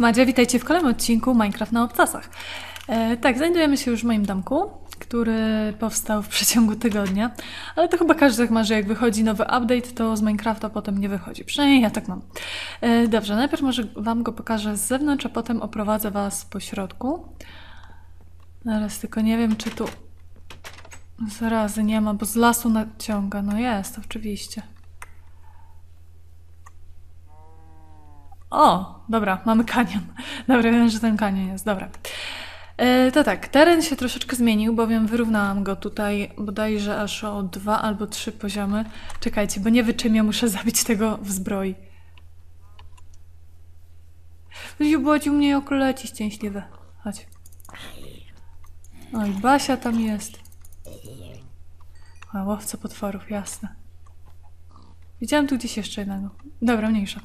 Madzia, witajcie w kolejnym odcinku Minecraft na obcasach. E, tak, znajdujemy się już w moim domku, który powstał w przeciągu tygodnia, ale to chyba każdy tak ma, że jak wychodzi nowy update, to z Minecrafta potem nie wychodzi. Przynajmniej ja tak mam. E, dobrze, najpierw może Wam go pokażę z zewnątrz, a potem oprowadzę Was po środku. Zaraz tylko nie wiem, czy tu zarazy nie ma, bo z lasu naciąga. No jest, oczywiście. O, dobra, mamy kanion. Dobra, wiem, że ten kanion jest, dobra. E, to tak, teren się troszeczkę zmienił, bowiem wyrównałam go tutaj bodajże aż o dwa albo trzy poziomy. Czekajcie, bo nie wyczymię, muszę zabić tego w zbroi. Zjubładził mnie okuleci szczęśliwe. Chodź. Oj, Basia tam jest. A, łowca potworów, jasne. Widziałam tu gdzieś jeszcze jednego. Dobra, mniejsza.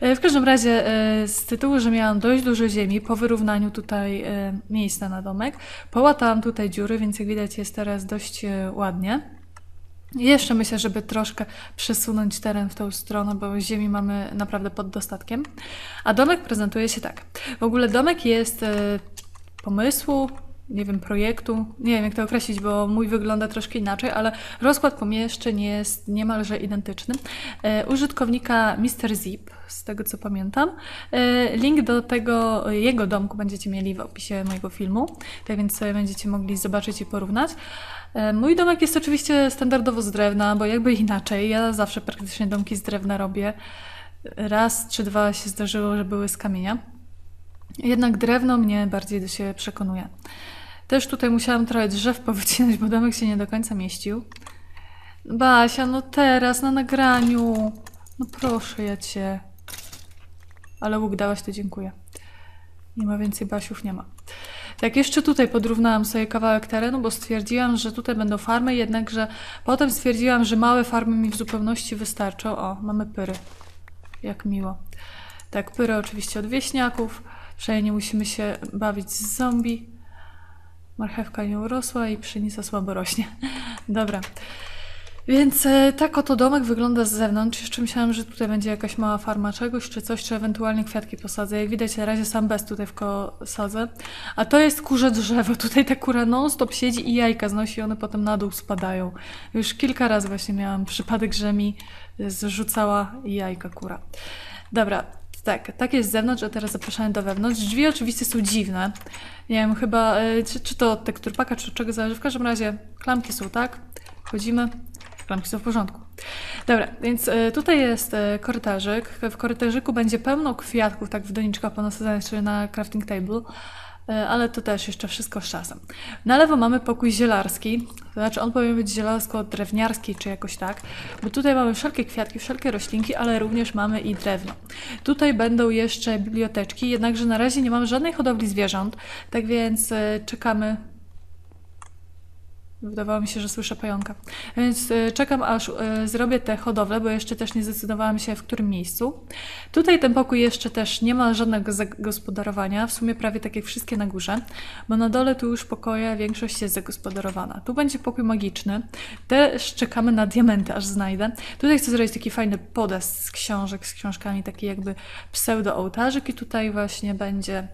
E, W każdym razie e, z tytułu, że miałam dość dużo ziemi po wyrównaniu tutaj e, miejsca na domek, połatałam tutaj dziury, więc jak widać jest teraz dość ładnie. Jeszcze myślę, żeby troszkę przesunąć teren w tą stronę, bo ziemi mamy naprawdę pod dostatkiem. A domek prezentuje się tak. W ogóle domek jest pomysłu, nie wiem, projektu, nie wiem jak to określić, bo mój wygląda troszkę inaczej, ale rozkład pomieszczeń jest niemalże identyczny. E, użytkownika Mr. Zip, z tego co pamiętam. E, link do tego jego domku będziecie mieli w opisie mojego filmu, tak więc sobie będziecie mogli zobaczyć i porównać. E, Mój domek jest oczywiście standardowo z drewna, bo jakby inaczej, ja zawsze praktycznie domki z drewna robię. Raz czy dwa się zdarzyło, że były z kamienia. Jednak drewno mnie bardziej do siebie przekonuje. Też tutaj musiałam trochę drzew powycinać, bo domek się nie do końca mieścił. Basia, no teraz na nagraniu. No proszę ja cię. Ale łuk dałaś, to dziękuję. Nie ma więcej Basiów, nie ma. Tak, jeszcze tutaj podrównałam sobie kawałek terenu, bo stwierdziłam, że tutaj będą farmy, jednakże potem stwierdziłam, że małe farmy mi w zupełności wystarczą. O, mamy pyry. Jak miło. Tak, pyry oczywiście od wieśniaków. Przynajmniej nie musimy się bawić z zombie. Marchewka nie urosła i pszenica słabo rośnie. Dobra. Więc e, tak oto domek wygląda z zewnątrz. Jeszcze myślałam, że tutaj będzie jakaś mała farma czegoś, czy coś, czy ewentualnie kwiatki posadzę. Jak widać, na razie sam bez tutaj koło sadzę. A to jest kurze drzewo. Tutaj ta kura non-stop siedzi i jajka znosi, one potem na dół spadają. Już kilka razy właśnie miałam przypadek, że mi zrzucała jajka kura. Dobra, tak, tak jest z zewnątrz, a teraz zapraszamy do wewnątrz. Drzwi oczywiście są dziwne. Nie wiem, chyba, e, czy, czy to tekturpaka, czy od czego zależy. W każdym razie klamki są tak, wchodzimy, klamki są w porządku. Dobra, więc e, tutaj jest e, korytarzyk. W korytarzyku będzie pełno kwiatków, tak w doniczkach ponasadzanych sobie na crafting table. E, Ale to też jeszcze wszystko z czasem. Na lewo mamy pokój zielarski, to znaczy on powinien być zielarsko-drewniarski, czy jakoś tak, bo tutaj mamy wszelkie kwiatki, wszelkie roślinki, ale również mamy i drewno. Tutaj będą jeszcze biblioteczki, jednakże na razie nie mamy żadnej hodowli zwierząt, tak więc e, czekamy. Wydawało mi się, że słyszę pająka. Więc e, czekam, aż e, zrobię te hodowle, bo jeszcze też nie zdecydowałam się, w którym miejscu. Tutaj ten pokój jeszcze też nie ma żadnego zagospodarowania, w sumie prawie tak jak wszystkie na górze, bo na dole tu już pokoje większość jest zagospodarowana. Tu będzie pokój magiczny. Też czekamy na diamenty, aż znajdę. Tutaj chcę zrobić taki fajny podest z książek, z książkami, taki jakby pseudo-ołtarzyk i tutaj właśnie będzie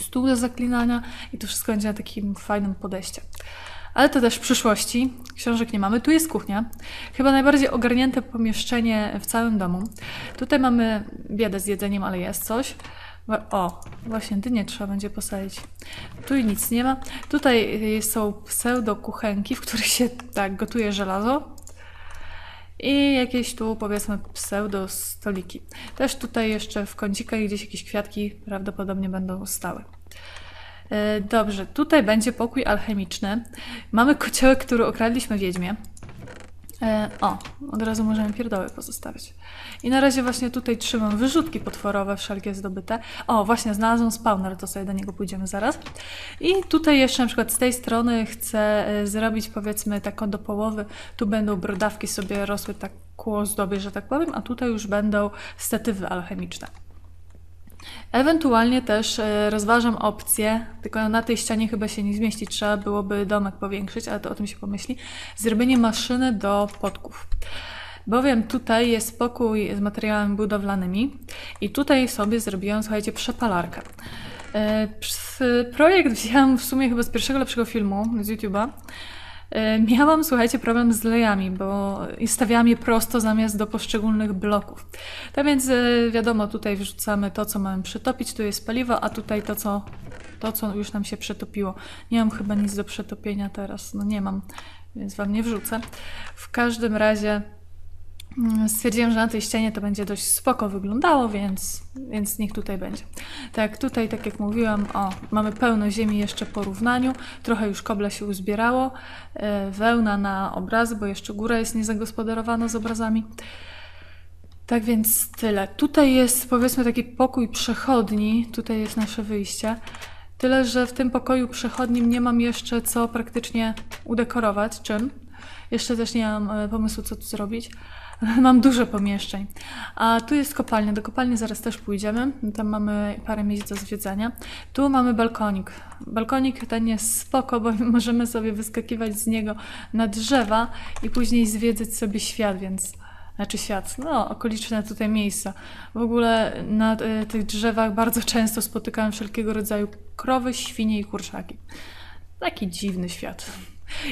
stół do zaklinania i to wszystko będzie na takim fajnym podejście. Ale to też w przyszłości. Książek nie mamy. Tu jest kuchnia. Chyba najbardziej ogarnięte pomieszczenie w całym domu. Tutaj mamy biedę z jedzeniem, ale jest coś. O, właśnie dynię trzeba będzie posadzić. Tu nic nie ma. Tutaj y, są pseudo kuchenki, w których się tak gotuje żelazo. I jakieś tu powiedzmy pseudo stoliki. Też tutaj jeszcze w kącikach gdzieś jakieś kwiatki prawdopodobnie będą stały. E, Dobrze, tutaj będzie pokój alchemiczny. Mamy kociołek, który okradliśmy wiedźmie. E, O, od razu możemy pierdoły pozostawić. I na razie właśnie tutaj trzymam wyrzutki potworowe, wszelkie zdobyte. O, właśnie znalazłam spawner, to sobie do niego pójdziemy zaraz. I tutaj jeszcze na przykład z tej strony chcę e, zrobić powiedzmy taką do połowy. Tu będą brodawki sobie rosły tak ku ozdobie, że tak powiem, a tutaj już będą statywy alchemiczne. Ewentualnie też e, rozważam opcję, tylko na tej ścianie chyba się nie zmieści, trzeba byłoby domek powiększyć, ale to o tym się pomyśli, zrobienie maszyny do podków. bowiem tutaj jest pokój z materiałami budowlanymi i tutaj sobie zrobiłam, słuchajcie, przepalarkę. E, Projekt wzięłam w sumie chyba z pierwszego lepszego filmu z YouTube'a. E, Miałam, słuchajcie, problem z lejami, bo stawiałam je prosto zamiast do poszczególnych bloków. Tak więc e, wiadomo, tutaj wrzucamy to, co mamy przetopić, tu jest paliwo, a tutaj to, co, to, co już nam się przetopiło. Nie mam chyba nic do przetopienia teraz, no nie mam, więc wam nie wrzucę. W każdym razie Stwierdziłam, że na tej ścianie to będzie dość spoko wyglądało, więc, więc niech tutaj będzie. Tak, tutaj, tak jak mówiłam, o, mamy pełno ziemi jeszcze po równaniu, trochę już kobla się uzbierało, e, wełna na obrazy, bo jeszcze góra jest niezagospodarowana z obrazami. Tak więc tyle. Tutaj jest powiedzmy taki pokój przechodni, tutaj jest nasze wyjście. Tyle, że w tym pokoju przechodnim nie mam jeszcze co praktycznie udekorować, czym. Jeszcze też nie mam e, pomysłu, co tu zrobić. Mam dużo pomieszczeń. A tu jest kopalnia. Do kopalni zaraz też pójdziemy. Tam mamy parę miejsc do zwiedzania. Tu mamy balkonik. Balkonik ten jest spoko, bo możemy sobie wyskakiwać z niego na drzewa i później zwiedzać sobie świat, więc znaczy świat, no okoliczne tutaj miejsca. W ogóle na y, tych drzewach bardzo często spotykałem wszelkiego rodzaju krowy, świnie i kurczaki. Taki dziwny świat.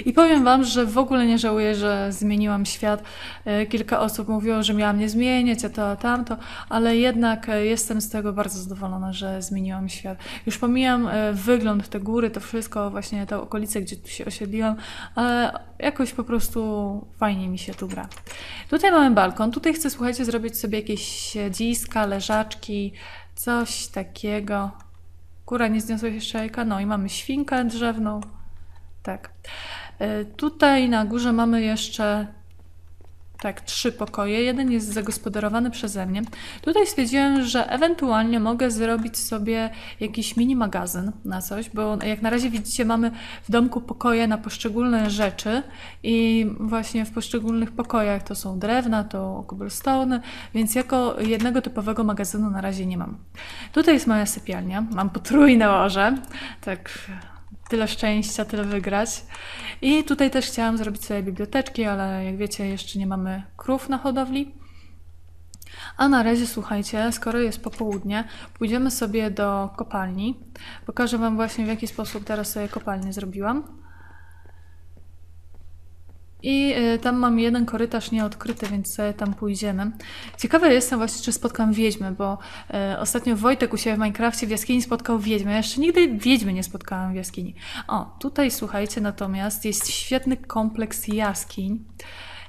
I powiem Wam, że w ogóle nie żałuję, że zmieniłam świat. E, Kilka osób mówiło, że miałam nie zmieniać, a to, a tamto, ale jednak e, jestem z tego bardzo zadowolona, że zmieniłam świat. Już pomijam e, wygląd, te góry, to wszystko, właśnie te okolice, gdzie tu się osiedliłam, ale jakoś po prostu fajnie mi się tu gra. Tutaj mamy balkon, tutaj chcę, słuchajcie, zrobić sobie jakieś siedziska, leżaczki, coś takiego. Góra nie zniosła jeszcze jajka, no i mamy świnkę drzewną. Tak. E, Tutaj na górze mamy jeszcze tak, trzy pokoje. Jeden jest zagospodarowany przeze mnie. Tutaj stwierdziłem, że ewentualnie mogę zrobić sobie jakiś mini magazyn na coś, bo jak na razie widzicie, mamy w domku pokoje na poszczególne rzeczy i właśnie w poszczególnych pokojach to są drewna, to cobblestone, więc jako jednego typowego magazynu na razie nie mam. Tutaj jest moja sypialnia. Mam potrójne łoże. Tak tyle szczęścia, tyle wygrać. I tutaj też chciałam zrobić sobie biblioteczki, ale jak wiecie, jeszcze nie mamy krów na hodowli. A na razie słuchajcie, skoro jest popołudnie, pójdziemy sobie do kopalni. Pokażę Wam właśnie w jaki sposób teraz sobie kopalnię zrobiłam. I y, tam mam jeden korytarz nieodkryty, więc sobie tam pójdziemy. Ciekawa jestem właśnie, czy spotkam wiedźmę, bo y, ostatnio Wojtek u siebie w Minecrafcie w jaskini spotkał wiedźmę. Ja jeszcze nigdy wiedźmy nie spotkałam w jaskini. O, tutaj słuchajcie, natomiast jest świetny kompleks jaskiń.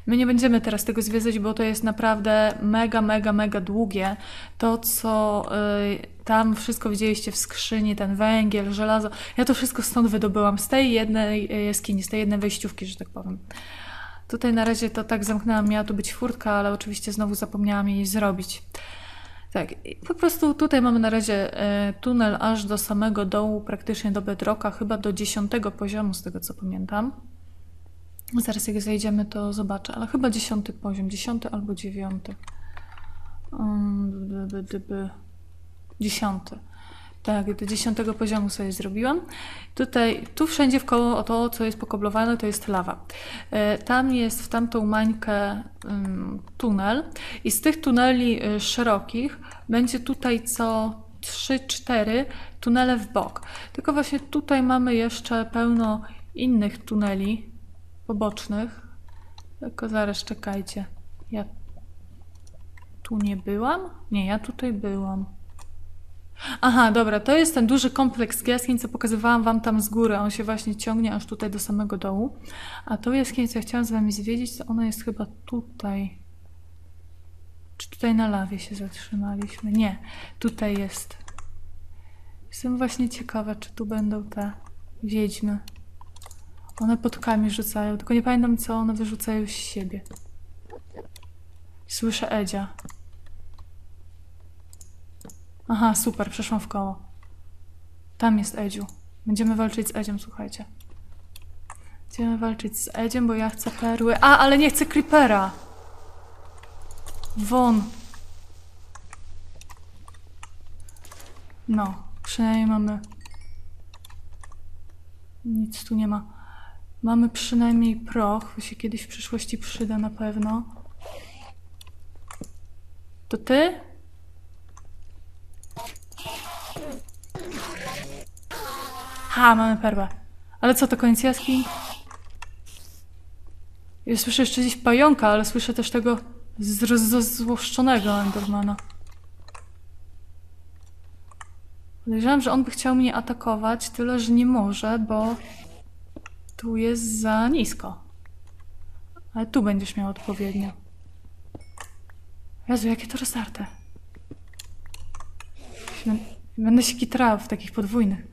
My nie będziemy teraz tego zwiedzać, bo to jest naprawdę mega, mega, mega długie. To, co y, tam wszystko widzieliście w skrzyni, ten węgiel, żelazo, ja to wszystko stąd wydobyłam, z tej jednej jaskini, z tej jednej wejściówki, że tak powiem. Tutaj na razie to tak zamknęłam, miała tu być furtka, ale oczywiście znowu zapomniałam jej zrobić. Tak, po prostu tutaj mamy na razie e, tunel aż do samego dołu, praktycznie do bedrocka, chyba do dziesiątego poziomu, z tego co pamiętam. Zaraz jak zejdziemy, to zobaczę, ale chyba dziesiąty poziom, dziesiąty albo dziewiąty. Um. Dziesiąty. Tak, do dziesiątego poziomu sobie zrobiłam. Tutaj, tu wszędzie w koło to, co jest pokoblowane, to jest lawa. E, Tam jest w tamtą mańkę ym, tunel i z tych tuneli y, szerokich będzie tutaj co 3-4 tunele w bok. Tylko właśnie tutaj mamy jeszcze pełno innych tuneli pobocznych. Tylko zaraz czekajcie. Ja tu nie byłam? Nie, ja tutaj byłam. Aha, dobra, to jest ten duży kompleks jaskiń, co pokazywałam wam tam z góry. On się właśnie ciągnie aż tutaj do samego dołu. A tą jaskinię, co ja chciałam z wami zwiedzić, to ona jest chyba tutaj. Czy tutaj na lawie się zatrzymaliśmy? Nie, tutaj jest. Jestem właśnie ciekawa, czy tu będą te wiedźmy. One podkami rzucają, tylko nie pamiętam, co one wyrzucają z siebie. Słyszę Edzia. Aha, super, przeszłam w koło. Tam jest Edziu. Będziemy walczyć z Edziem, słuchajcie. Będziemy walczyć z Edziem, bo ja chcę perły. A, ale nie chcę creepera! Won. No, przynajmniej mamy... Nic tu nie ma. Mamy przynajmniej proch, bo się kiedyś w przyszłości przyda na pewno. To ty? Ha, mamy perłę. Ale co, to koniec jaskini? Ja słyszę jeszcze gdzieś pająka, ale słyszę też tego zrozłoszczonego Endermana. Podejrzewam, że on by chciał mnie atakować, tyle że nie może, bo tu jest za nisko. Ale tu będziesz miał odpowiednio. Jezu, jakie to rozdarte. Będę się kitrała w takich podwójnych.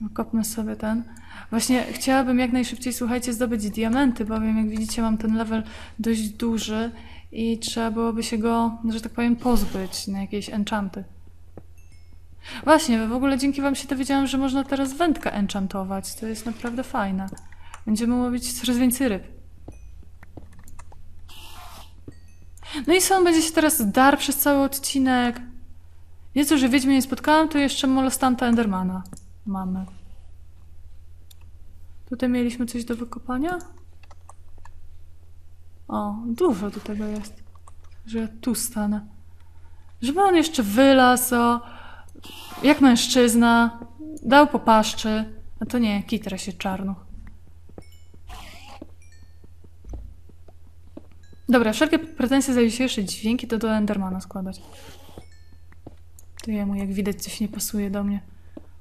No, Kopnę sobie ten. Właśnie chciałabym jak najszybciej, słuchajcie, zdobyć diamenty, bowiem jak widzicie mam ten level dość duży i trzeba byłoby się go, że tak powiem, pozbyć na jakieś enchanty. Właśnie, w ogóle dzięki wam się dowiedziałam, że można teraz wędkę enchantować. To jest naprawdę fajne. Będziemy łowić coraz więcej ryb. No i on będzie się teraz dar przez cały odcinek. Nie co, że wiedźmy nie spotkałam, to jeszcze molestanta Endermana mamy. Tutaj mieliśmy coś do wykopania? O, dużo do tego jest. Że ja tu stanę. Żeby on jeszcze wylazł, o, jak mężczyzna, dał po paszczy. A to nie, kitra się czarnuch. Dobra, wszelkie pretensje za dzisiejsze dźwięki to do Endermana składać. To jemu, jak widać, coś nie pasuje do mnie.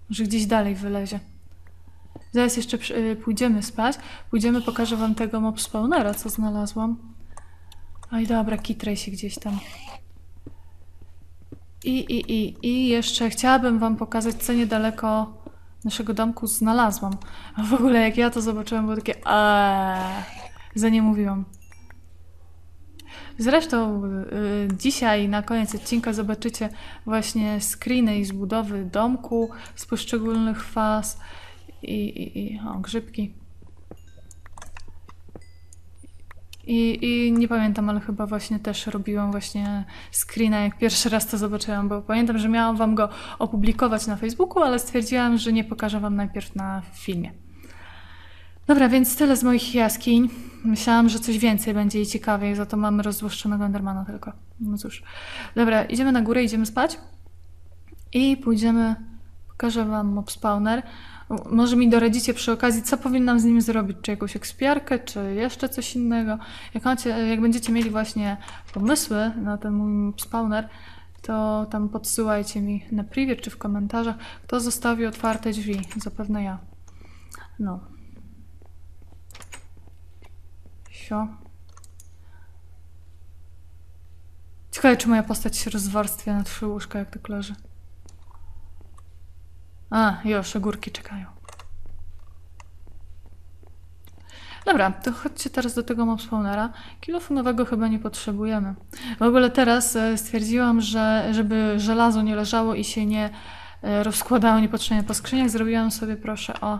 Może gdzieś dalej wylezie. Zaraz jeszcze y, pójdziemy spać. Pójdziemy, pokażę wam tego mob spawnera, co znalazłam. Oj, dobra, kitraj się gdzieś tam. I, i, i, i jeszcze chciałabym wam pokazać, co niedaleko naszego domku znalazłam. A w ogóle jak ja to zobaczyłam, było takie eee, za nie mówiłam. Zresztą y, dzisiaj na koniec odcinka zobaczycie właśnie screeny i z budowy domku z poszczególnych faz i, i, i o, grzybki. I, I nie pamiętam, ale chyba właśnie też robiłam właśnie screena, jak pierwszy raz to zobaczyłam, bo pamiętam, że miałam wam go opublikować na Facebooku, ale stwierdziłam, że nie pokażę wam najpierw na filmie. Dobra, więc tyle z moich jaskiń. Myślałam, że coś więcej będzie i ciekawiej, za to mamy rozzłoszczonego Endermana tylko. No cóż. Dobra, idziemy na górę, idziemy spać. I pójdziemy, pokażę wam mob spawner. Może mi doradzicie przy okazji, co powinnam z nim zrobić, czy jakąś ekspiarkę, czy jeszcze coś innego. Jak, macie, jak będziecie mieli właśnie pomysły na ten mój spawner, to tam podsyłajcie mi na privie czy w komentarzach, kto zostawi otwarte drzwi. Zapewne ja. No. Ciekawe, czy moja postać się rozwarstwia na trzy łóżka, jak tak leży. A, już, ogórki czekają. Dobra, to chodźcie teraz do tego mob spawnera. Kilofu nowego chyba nie potrzebujemy. W ogóle teraz e, stwierdziłam, że żeby żelazo nie leżało i się nie e, rozkładało niepotrzebnie po skrzyniach, zrobiłam sobie, proszę, o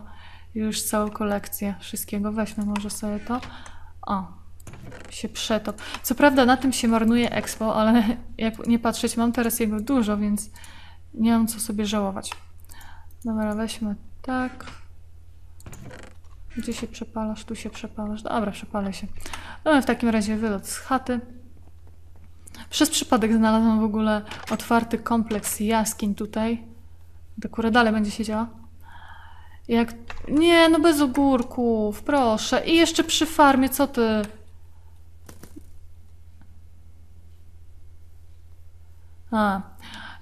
już całą kolekcję wszystkiego. Weźmy może sobie to. O, się przetop. Co prawda na tym się marnuje expo, ale jak nie patrzeć, mam teraz jego dużo, więc nie mam co sobie żałować. Dobra, weźmy tak. Gdzie się przepalasz? Tu się przepalasz. Dobra, przepalę się. No, w takim razie wylot z chaty. Przez przypadek znalazłam w ogóle otwarty kompleks jaskiń tutaj. Ta kura dalej będzie siedziała. Jak... Nie, no bez ogórków, proszę. I jeszcze przy farmie, co ty? A,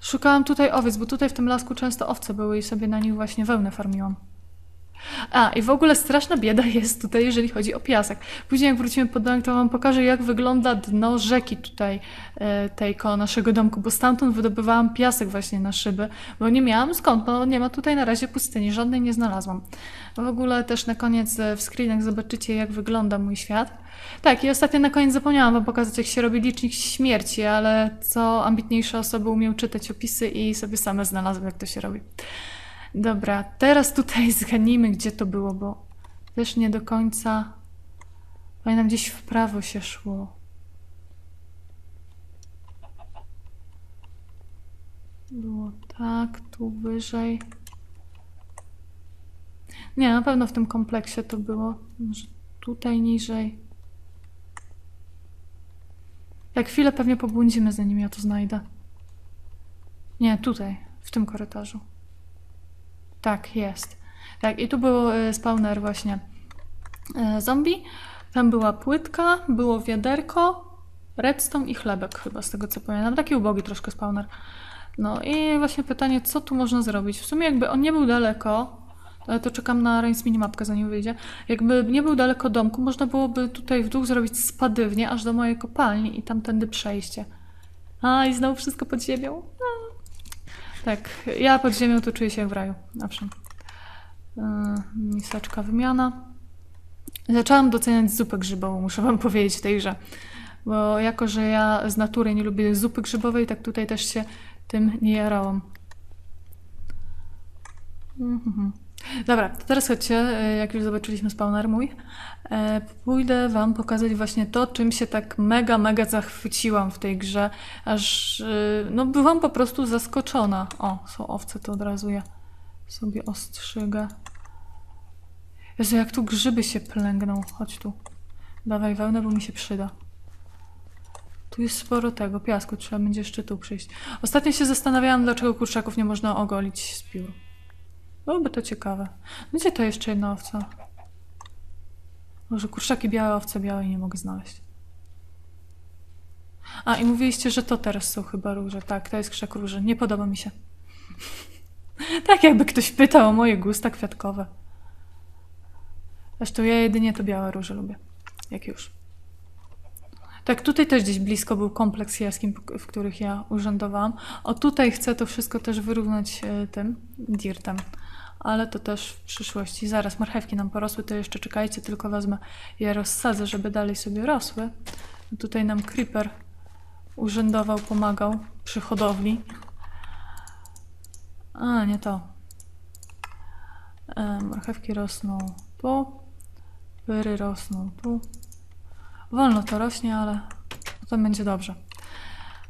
szukałam tutaj owiec, bo tutaj w tym lasku często owce były i sobie na nich właśnie wełnę farmiłam. A, i w ogóle straszna bieda jest tutaj, jeżeli chodzi o piasek. Później jak wrócimy pod domek, to wam pokażę, jak wygląda dno rzeki tutaj, e, tej koło naszego domku, bo stamtąd wydobywałam piasek właśnie na szyby, bo nie miałam skąd, no nie ma tutaj na razie pustyni, żadnej nie znalazłam. W ogóle też na koniec e, w screenach zobaczycie, jak wygląda mój świat. Tak, i ostatnio na koniec zapomniałam wam pokazać, jak się robi licznik śmierci, ale co ambitniejsze osoby umieją czytać opisy i sobie same znalazły, jak to się robi. Dobra, teraz tutaj zgadnijmy, gdzie to było, bo też nie do końca. Pamiętam, gdzieś w prawo się szło. Było tak, tu wyżej. Nie, na pewno w tym kompleksie to było. Może tutaj niżej. Jak chwilę pewnie pobłądzimy za nimi, ja to znajdę. Nie, tutaj, w tym korytarzu. Tak, jest. Tak, i tu był e, spawner właśnie e, zombie. Tam była płytka, było wiaderko, redstone i chlebek chyba, z tego co pamiętam. Taki ubogi troszkę spawner. No i właśnie pytanie, co tu można zrobić? W sumie jakby on nie był daleko, ale to czekam na Reigns minimapkę zanim wyjdzie. Jakby nie był daleko domku, można byłoby tutaj w dół zrobić spadywnię aż do mojej kopalni i tamtędy przejście. A, i znowu wszystko pod ziemią. A. Tak, ja pod ziemią to czuję się jak w raju, owszem. Yy, miseczka wymiana. Zaczęłam doceniać zupę grzybową, muszę wam powiedzieć w tej grze. Bo jako, że ja z natury nie lubię zupy grzybowej, tak tutaj też się tym nie jarałam. Mhm. Dobra, to teraz chodźcie, e, jak już zobaczyliśmy spawner mój, e, pójdę wam pokazać właśnie to, czym się tak mega, mega zachwyciłam w tej grze, aż e, no byłam po prostu zaskoczona. O, są owce, to od razu ja sobie ostrzygę. Jezu, jak tu grzyby się plęgną. Chodź tu. Dawaj wełnę, bo mi się przyda. Tu jest sporo tego, piasku, trzeba będzie jeszcze tu przyjść. Ostatnio się zastanawiałam, dlaczego kurczaków nie można ogolić z piór. Byłoby to ciekawe. Gdzie to jeszcze jedna owca? Może kurczaki białe, owce białe nie mogę znaleźć. A, i mówiliście, że to teraz są chyba róże. Tak, to jest krzak róży. Nie podoba mi się. tak jakby ktoś pytał o moje gusta kwiatkowe. Zresztą ja jedynie to białe róże lubię. Jak już. Tak, tutaj też gdzieś blisko był kompleks jaskin, w których ja urzędowałam. O, tutaj chcę to wszystko też wyrównać e, tym dirtem. Ale to też w przyszłości. Zaraz marchewki nam porosły, to jeszcze czekajcie, tylko wezmę je rozsadzę, żeby dalej sobie rosły. Tutaj nam creeper urzędował, pomagał przy hodowli. A, nie to. E, marchewki rosną tu. Pyry rosną tu. Wolno to rośnie, ale potem będzie dobrze.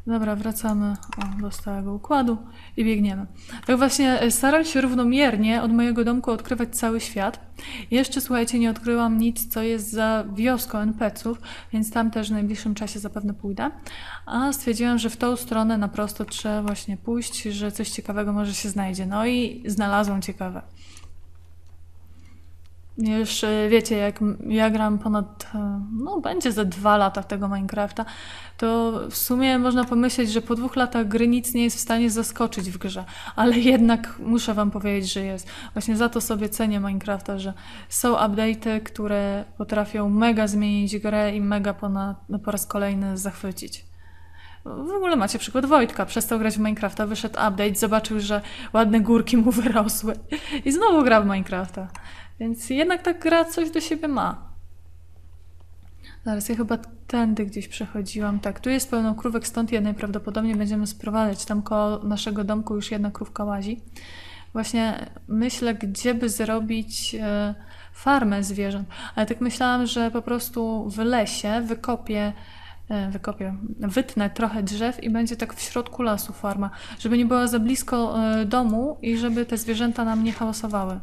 Dobra, wracamy o, do stałego układu i biegniemy. Tak właśnie e, staram się równomiernie od mojego domku odkrywać cały świat. Jeszcze, słuchajcie, nie odkryłam nic, co jest za wioską NPC-ów, więc tam też w najbliższym czasie zapewne pójdę. A stwierdziłam, że w tą stronę na prosto trzeba właśnie pójść, że coś ciekawego może się znajdzie. No i znalazłam ciekawe. Już wiecie, jak ja gram ponad, e, no będzie ze dwa lata tego Minecrafta, to w sumie można pomyśleć, że po dwóch latach gry nic nie jest w stanie zaskoczyć w grze, ale jednak muszę wam powiedzieć, że jest. Właśnie za to sobie cenię Minecrafta, że są update'y, które potrafią mega zmienić grę i mega ponad, no, po raz kolejny zachwycić. W ogóle macie przykład Wojtka. Przestał grać w Minecrafta, wyszedł update, zobaczył, że ładne górki mu wyrosły i znowu gra w Minecrafta. Więc jednak ta gra coś do siebie ma. Zaraz, ja chyba tędy gdzieś przechodziłam. Tak, tu jest pełno krówek, stąd je najprawdopodobniej będziemy sprowadzać. Tam koło naszego domku już jedna krówka łazi. Właśnie myślę, gdzie by zrobić e, farmę zwierząt. Ale tak myślałam, że po prostu w lesie wykopię, e, wykopię, wytnę trochę drzew i będzie tak w środku lasu farma. Żeby nie była za blisko e, domu i żeby te zwierzęta nam nie hałasowały.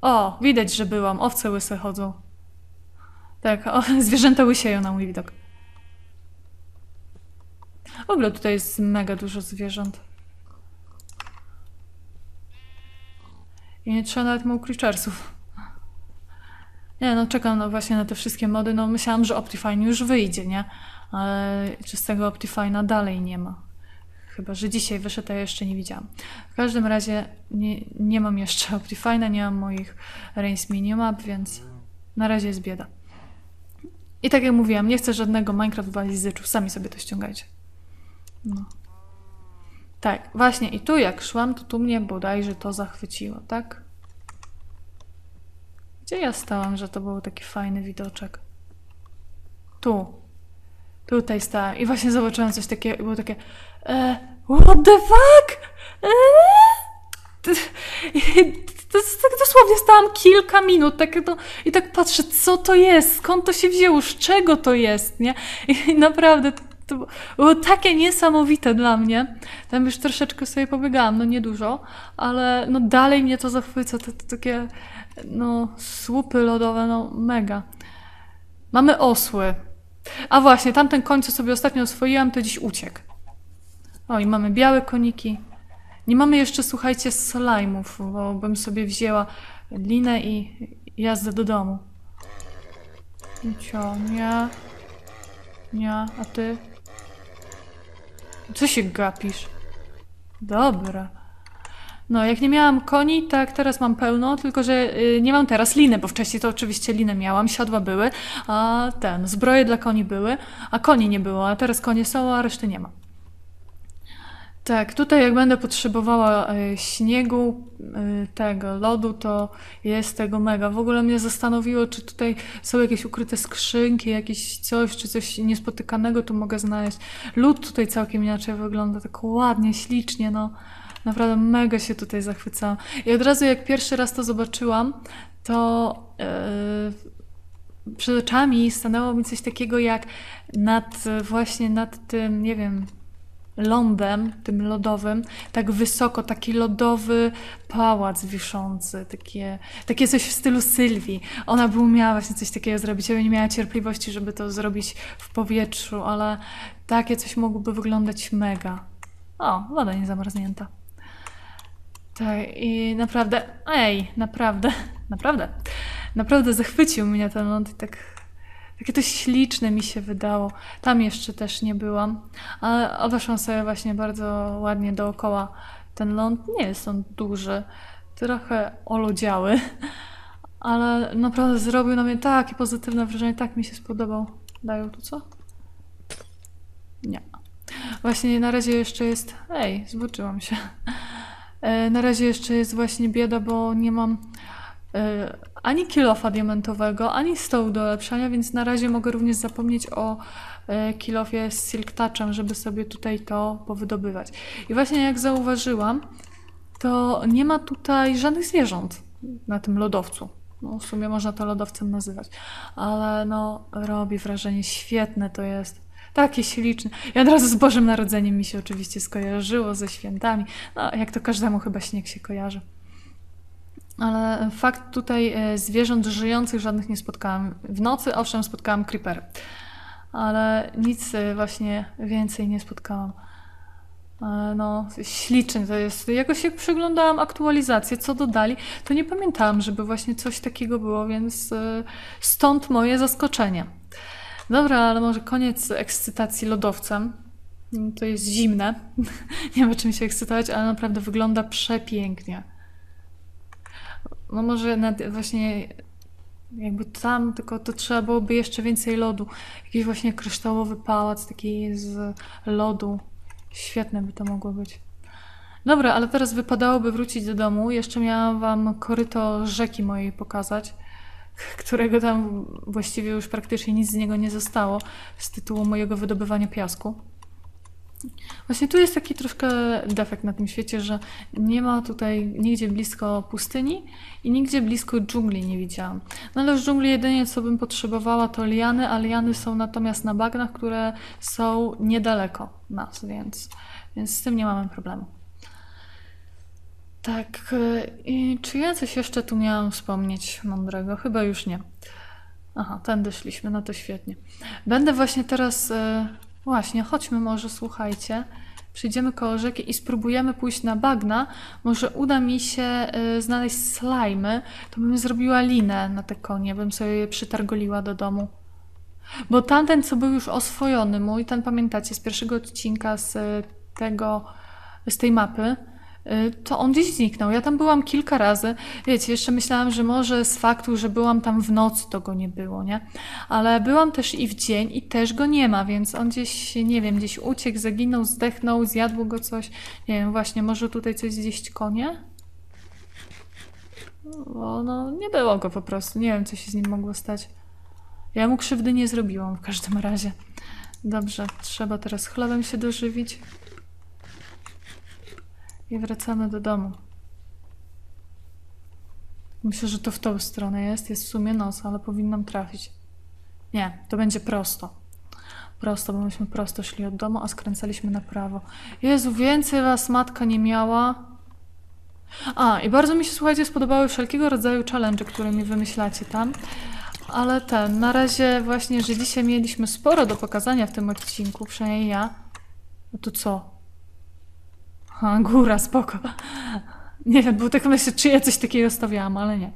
O, widać, że byłam. Owce łyse chodzą. Tak, o, zwierzęta łysieją na mój widok. W ogóle tutaj jest mega dużo zwierząt. I nie trzeba nawet mu creaturesów. Nie, no czekam no właśnie na te wszystkie mody. No myślałam, że Optifine już wyjdzie, nie? Ale czystego Optifine'a dalej nie ma. Chyba, że dzisiaj wyszedł, a ja jeszcze nie widziałam. W każdym razie nie, nie mam jeszcze Optifine'a, nie mam moich Reigns Minimap, więc na razie jest bieda. I tak jak mówiłam, nie chcę żadnego Minecraft balizyczów, sami sobie to ściągajcie. No. Tak, właśnie i tu jak szłam, to tu mnie bodajże to zachwyciło, tak? Gdzie ja stałam, że to był taki fajny widoczek? Tu. Tutaj stałam i właśnie zobaczyłam coś takiego, było takie e, what the fuck? E? To, tak dosłownie stałam kilka minut tak, to, i tak patrzę, co to jest, skąd to się wzięło, z czego to jest, nie? I naprawdę to, to było takie niesamowite dla mnie. Tam już troszeczkę sobie pobiegałam, no niedużo, ale no dalej mnie to zachwyca, to, to takie no słupy lodowe, no mega. Mamy osły. A właśnie, tamten koń, co sobie ostatnio oswoiłam, to dziś uciekł. O, i mamy białe koniki. Nie mamy jeszcze, słuchajcie, slajmów, bo bym sobie wzięła linę i jazdę do domu. Co, nie? Nie, a ty? Co się gapisz? Dobra. No, jak nie miałam koni, tak teraz mam pełno, tylko że y, nie mam teraz liny, bo wcześniej to oczywiście linę miałam, siodła były, a ten, zbroje dla koni były, a koni nie było, a teraz konie są, a reszty nie ma. Tak, tutaj jak będę potrzebowała y, śniegu, y, tego lodu, to jest tego mega. W ogóle mnie zastanowiło, czy tutaj są jakieś ukryte skrzynki, jakieś coś, czy coś niespotykanego tu mogę znaleźć. Lód tutaj całkiem inaczej wygląda, tak ładnie, ślicznie, no. Naprawdę mega się tutaj zachwycałam. I od razu jak pierwszy raz to zobaczyłam, to yy, przed oczami stanęło mi coś takiego jak nad właśnie nad tym, nie wiem, lądem, tym lodowym, tak wysoko, taki lodowy pałac wiszący, takie, takie coś w stylu Sylwii. Ona by umiała właśnie coś takiego zrobić, ale nie miała cierpliwości, żeby to zrobić w powietrzu, ale takie coś mogłoby wyglądać mega. O, woda nie zamarznięta. Tak, i naprawdę, ej, naprawdę, naprawdę, naprawdę zachwycił mnie ten ląd i tak, takie to śliczne mi się wydało. Tam jeszcze też nie byłam, ale obeszłam sobie właśnie bardzo ładnie dookoła ten ląd. Nie jest on duży, trochę olodziały, ale naprawdę zrobił na mnie takie pozytywne wrażenie, tak mi się spodobał. Dają tu co? Nie. Właśnie na razie jeszcze jest... Ej, zboczyłam się. E, Na razie jeszcze jest właśnie bieda, bo nie mam ani kilofa diamentowego, ani stołu do ulepszania, więc na razie mogę również zapomnieć o e, kilofie z Silk Touchem, żeby sobie tutaj to powydobywać. I właśnie jak zauważyłam, to nie ma tutaj żadnych zwierząt na tym lodowcu. No, w sumie można to lodowcem nazywać, ale no robi wrażenie, świetne to jest. Takie śliczne. I od razu z Bożym Narodzeniem mi się oczywiście skojarzyło, ze świętami. No, jak to każdemu chyba śnieg się kojarzy. Ale fakt tutaj e, zwierząt żyjących żadnych nie spotkałam. W nocy owszem spotkałam creepery, ale nic e, właśnie więcej nie spotkałam. Ale no, śliczne to jest. Jakoś jak przeglądałam aktualizację, co dodali, to nie pamiętałam, żeby właśnie coś takiego było, więc e, stąd moje zaskoczenie. Dobra, ale może koniec ekscytacji lodowcem. To jest zimne. nie ma czym się ekscytować, ale naprawdę wygląda przepięknie. No może nad, właśnie jakby tam, tylko to trzeba byłoby jeszcze więcej lodu. Jakiś właśnie kryształowy pałac taki z lodu. Świetne by to mogło być. Dobra, ale teraz wypadałoby wrócić do domu. Jeszcze miałam wam koryto rzeki mojej pokazać którego tam właściwie już praktycznie nic z niego nie zostało z tytułu mojego wydobywania piasku. Właśnie tu jest taki troszkę defekt na tym świecie, że nie ma tutaj nigdzie blisko pustyni i nigdzie blisko dżungli nie widziałam. No ale w dżungli jedynie co bym potrzebowała to liany, a liany są natomiast na bagnach, które są niedaleko nas, więc, więc z tym nie mamy problemu. Tak, i czy ja coś jeszcze tu miałam wspomnieć mądrego? Chyba już nie. Aha, tędy szliśmy, no to świetnie. Będę właśnie teraz, y, właśnie, chodźmy może, słuchajcie, przyjdziemy koło rzeki i spróbujemy pójść na bagna. Może uda mi się y, znaleźć slajmy, to bym zrobiła linę na te konie, bym sobie je przytargoliła do domu. Bo tamten, co był już oswojony mój, ten pamiętacie z pierwszego odcinka z tego, z tej mapy, Y, to on gdzieś zniknął. Ja tam byłam kilka razy. Wiecie, jeszcze myślałam, że może z faktu, że byłam tam w nocy, to go nie było, nie? Ale byłam też i w dzień i też go nie ma, więc on gdzieś, nie wiem, gdzieś uciekł, zaginął, zdechnął, zjadł go coś. Nie wiem, właśnie, może tutaj coś zjeść konie? Bo no, nie było go po prostu. Nie wiem, co się z nim mogło stać. Ja mu krzywdy nie zrobiłam w każdym razie. Dobrze, trzeba teraz chlebem się dożywić. I wracamy do domu. Myślę, że to w tą stronę jest. Jest w sumie noc, ale powinnam trafić. Nie, to będzie prosto. Prosto, bo myśmy prosto szli od domu, a skręcaliśmy na prawo. Jezu, więcej was matka nie miała. A, i bardzo mi się, słuchajcie, spodobały wszelkiego rodzaju challenge, które mi wymyślacie tam. ale ten, na razie właśnie, że dzisiaj mieliśmy sporo do pokazania w tym odcinku, przynajmniej ja. No to co? A, góra, spoko. Nie wiem, bo tak myślę, czy ja coś takiego stawiałam, ale nie.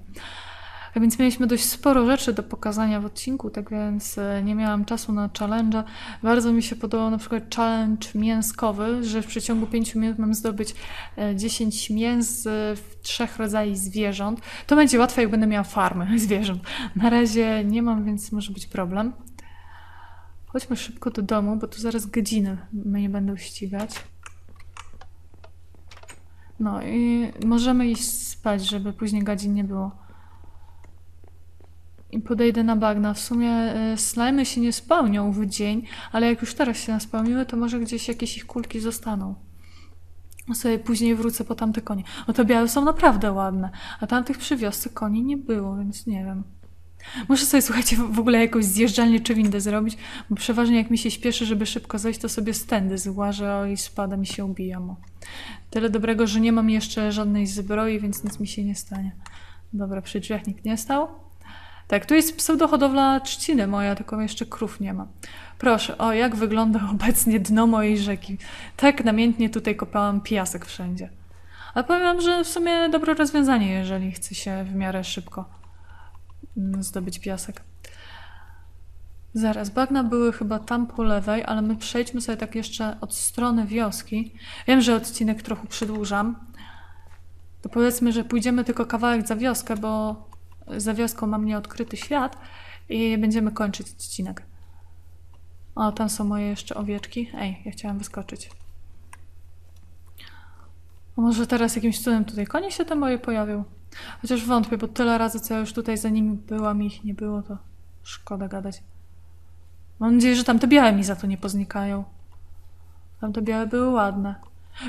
A więc mieliśmy dość sporo rzeczy do pokazania w odcinku, tak więc e, nie miałam czasu na challenge. Bardzo mi się podobał na przykład challenge mięskowy, że w przeciągu 5 minut mam zdobyć e, 10 mięs e, w trzech rodzajach zwierząt. To będzie łatwe, jak będę miała farmy zwierząt. Na razie nie mam, więc może być problem. Chodźmy szybko do domu, bo tu zaraz godziny mnie będą ścigać. No i możemy iść spać, żeby później godzin nie było. I podejdę na bagna. W sumie y, slajmy się nie spełnią w dzień, ale jak już teraz się naspełniły, to może gdzieś jakieś ich kulki zostaną. Sobie później wrócę po tamte konie. O, te białe są naprawdę ładne, a tamtych przy wiosce koni nie było, więc nie wiem. Muszę sobie, słuchajcie, w ogóle jakąś zjeżdżalnię czy windę zrobić, bo przeważnie jak mi się śpieszy, żeby szybko zejść, to sobie stędy złażę i spadam i się ubijam. Tyle dobrego, że nie mam jeszcze żadnej zbroi, więc nic mi się nie stanie. Dobra, przy drzwiach nikt nie stał. Tak, tu jest pseudohodowla trzciny moja, tylko jeszcze krów nie ma. Proszę, o jak wygląda obecnie dno mojej rzeki. Tak namiętnie tutaj kopałam piasek wszędzie. Ale powiem wam, że w sumie dobre rozwiązanie, jeżeli chce się w miarę szybko zdobyć piasek. Zaraz, bagna były chyba tam po lewej, ale my przejdźmy sobie tak jeszcze od strony wioski. Wiem, że odcinek trochę przedłużam. To powiedzmy, że pójdziemy tylko kawałek za wioskę, bo za wioską mam nieodkryty świat i będziemy kończyć odcinek. O, tam są moje jeszcze owieczki. Ej, ja chciałam wyskoczyć. Może teraz jakimś cudem tutaj konie się te moje pojawią? Chociaż wątpię, bo tyle razy, co ja już tutaj za nimi byłam i ich nie było, to szkoda gadać. Mam nadzieję, że tam te białe mi za to nie poznikają. Tam te białe były ładne.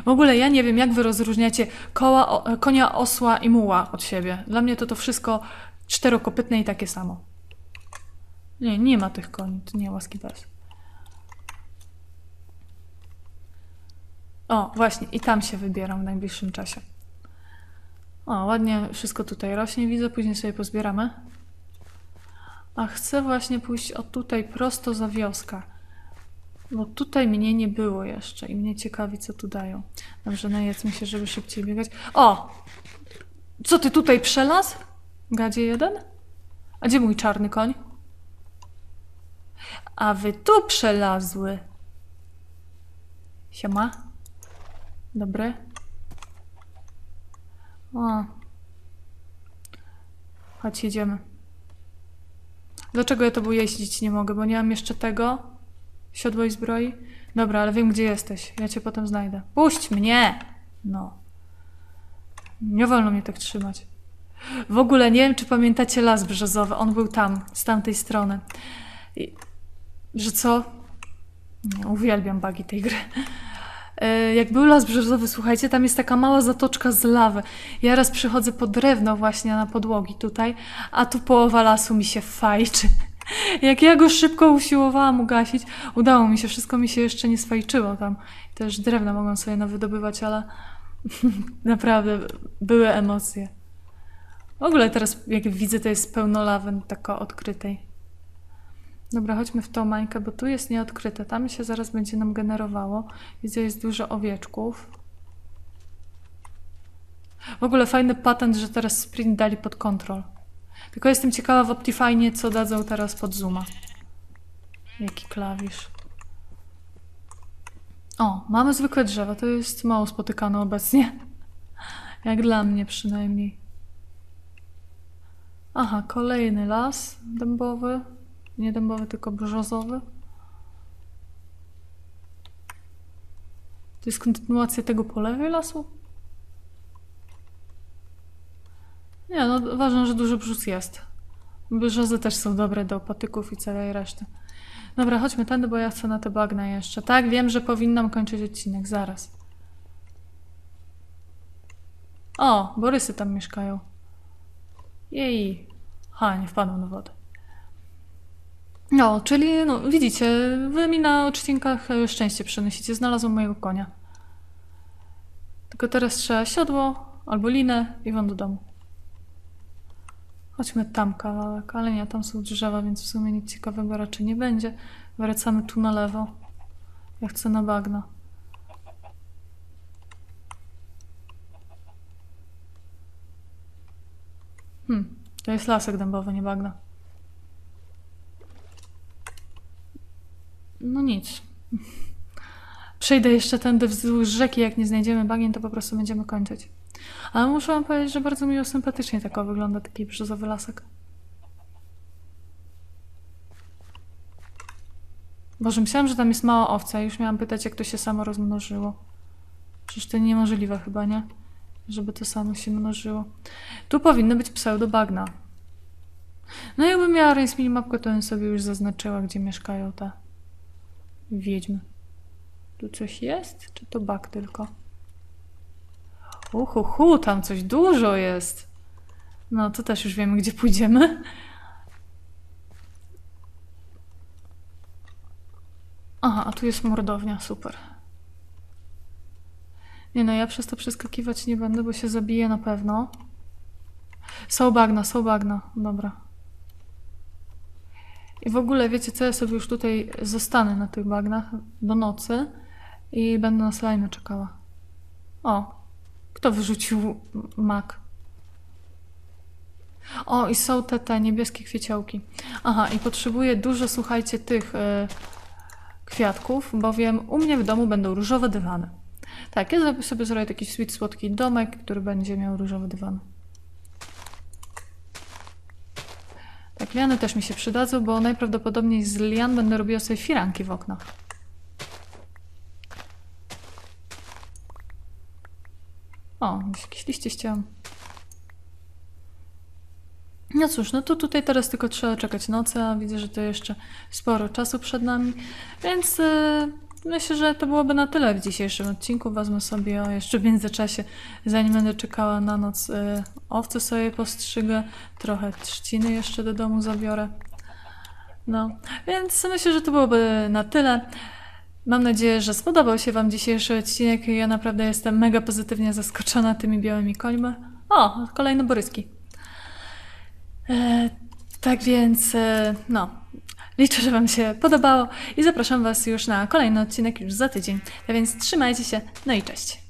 W ogóle ja nie wiem, jak wy rozróżniacie koła, o, konia, osła i muła od siebie. Dla mnie to to wszystko czterokopytne i takie samo. Nie, nie ma tych koni, to nie łaski bez. O, właśnie, i tam się wybieram w najbliższym czasie. O, ładnie wszystko tutaj rośnie, widzę, później sobie pozbieramy. A chcę właśnie pójść od tutaj prosto za wioskę. Bo tutaj mnie nie było jeszcze i mnie ciekawi, co tu dają. Dobrze, najedzmy się, żeby szybciej biegać. O! Co ty tutaj przelazł? Gadzie jeden? A gdzie mój czarny koń? A wy tu przelazły. Siema. Dobre. O. Chodź, jedziemy. Dlaczego ja tobą jeździć nie mogę? Bo nie mam jeszcze tego. Siodło i zbroi? Dobra, ale wiem, gdzie jesteś. Ja cię potem znajdę. Puść mnie! No. Nie wolno mnie tak trzymać. W ogóle nie wiem, czy pamiętacie las brzozowy. On był tam, z tamtej strony. I, że co? Uwielbiam bagi tej gry. E, jak był las brzozowy, słuchajcie, tam jest taka mała zatoczka z lawy. Ja raz przychodzę po drewno właśnie na podłogi tutaj, a tu połowa lasu mi się fajczy. Jak ja go szybko usiłowałam ugasić, udało mi się, wszystko mi się jeszcze nie sfajczyło tam. Też drewna mogłam sobie nawydobywać, ale naprawdę były emocje. W ogóle teraz, jak widzę, to jest pełno lawy tako odkrytej. Dobra, chodźmy w tą mańkę, bo tu jest nieodkryte. Tam się zaraz będzie nam generowało. Widzę, jest dużo owieczków. W ogóle fajny patent, że teraz sprint dali pod kontrol. Tylko jestem ciekawa w Optifine, co dadzą teraz pod zooma. Jaki klawisz. O, mamy zwykłe drzewa. To jest mało spotykane obecnie. Jak dla mnie przynajmniej. Aha, kolejny las dębowy. Nie dębowy, tylko brzozowy. To jest kontynuacja tego po lewej lasu? Nie, no ważne, że duży brzus jest. Brzozy też są dobre do patyków i całej reszty. Dobra, chodźmy tędy, bo ja chcę na te bagna jeszcze. Tak, wiem, że powinnam kończyć odcinek, zaraz. O, Borysy tam mieszkają. Jej. Ha, nie wpadną na wodę. No, czyli, no, widzicie, wy mi na odcinkach e, szczęście przynosicie. Znalazłam mojego konia. Tylko teraz trzeba siodło albo linę i wam do domu. Chodźmy tam kawałek, ale nie, tam są drzewa, więc w sumie nic ciekawego raczej nie będzie. Wracamy tu na lewo. Ja chcę na bagna. Hmm, to jest lasek dębowy, nie bagna. No nic. Przejdę jeszcze tędy wzdłuż rzeki, jak nie znajdziemy bagien, to po prostu będziemy kończyć. Ale muszę wam powiedzieć, że bardzo miło sympatycznie tako wygląda taki brzozowy lasek. Boże, myślałam, że tam jest mała owca i już miałam pytać, jak to się samo rozmnożyło. Przecież to niemożliwe chyba, nie? Żeby to samo się mnożyło. Tu powinny być pseudobagna. No jakbym miała rejs minimapkę, to bym sobie już zaznaczyła, gdzie mieszkają te wiedźmy. Tu coś jest? Czy to bug tylko? Uhu, hu, tam coś dużo jest. No, to też już wiemy, gdzie pójdziemy. Aha, a tu jest mordownia, super. Nie no, ja przez to przeskakiwać nie będę, bo się zabiję na pewno. Są bagna, są bagna. Dobra. W ogóle, wiecie co, ja sobie już tutaj zostanę na tych bagnach do nocy i będę na slajmy czekała. O, kto wyrzucił mak? O, i są te, te niebieskie kwieciołki. Aha, i potrzebuję dużo, słuchajcie, tych e, kwiatków, bowiem u mnie w domu będą różowe dywany. Tak, ja sobie- zrobię taki sweet, słodki domek, który będzie miał różowy dywan. Tak, liany też mi się przydadzą, bo najprawdopodobniej z lian będę robiła sobie firanki w oknach. O, jakieś liście ścięłam. No cóż, no to tutaj teraz tylko trzeba czekać nocy, a widzę, że to jeszcze sporo czasu przed nami, więc e, myślę, że to byłoby na tyle w dzisiejszym odcinku. Wezmę sobie jeszcze w międzyczasie, zanim będę czekała na noc, e, owce sobie postrzygę, trochę trzciny jeszcze do domu zabiorę. No, więc myślę, że to byłoby na tyle. Mam nadzieję, że spodobał się Wam dzisiejszy odcinek. Ja naprawdę jestem mega pozytywnie zaskoczona tymi białymi końmi. O, kolejne boryski. E, tak więc, e, no, liczę, że Wam się podobało i zapraszam Was już na kolejny odcinek już za tydzień. A więc trzymajcie się, no i cześć.